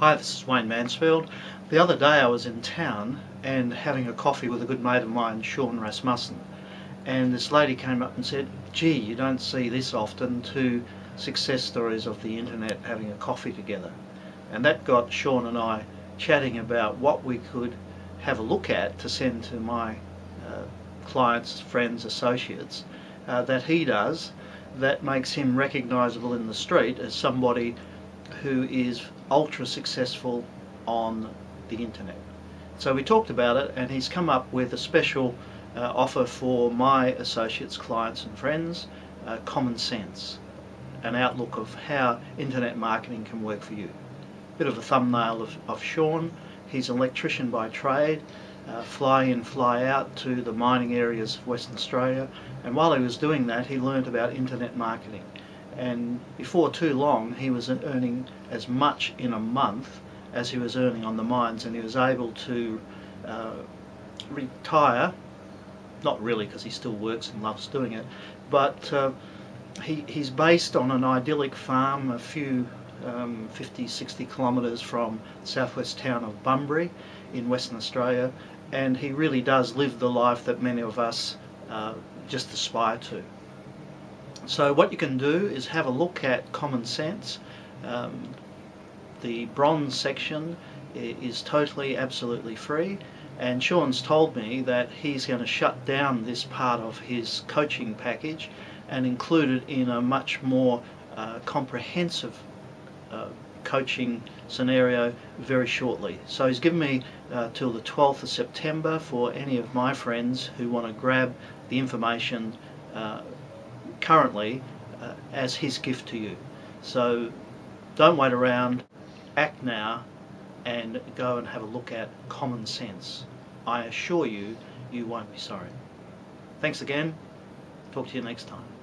Hi, this is Wayne Mansfield. The other day I was in town and having a coffee with a good mate of mine, Sean Rasmussen, and this lady came up and said, gee, you don't see this often, two success stories of the internet having a coffee together. And that got Sean and I chatting about what we could have a look at to send to my uh, clients, friends, associates uh, that he does that makes him recognisable in the street as somebody who is ultra successful on the internet. So we talked about it and he's come up with a special uh, offer for my associates, clients and friends, uh, Common Sense, an outlook of how internet marketing can work for you. Bit of a thumbnail of, of Sean, he's an electrician by trade, uh, fly in, fly out to the mining areas of Western Australia and while he was doing that he learned about internet marketing and before too long he was earning as much in a month as he was earning on the mines and he was able to uh, retire not really because he still works and loves doing it but uh, he, he's based on an idyllic farm a few um, 50 60 kilometres from the southwest town of Bunbury in Western Australia and he really does live the life that many of us uh, just aspire to. So what you can do is have a look at Common Sense. Um, the bronze section is totally, absolutely free and Sean's told me that he's going to shut down this part of his coaching package and include it in a much more uh, comprehensive uh, coaching scenario very shortly. So he's given me uh, till the 12th of September for any of my friends who want to grab the information uh, currently uh, as his gift to you. So don't wait around, act now and go and have a look at common sense. I assure you, you won't be sorry. Thanks again. Talk to you next time.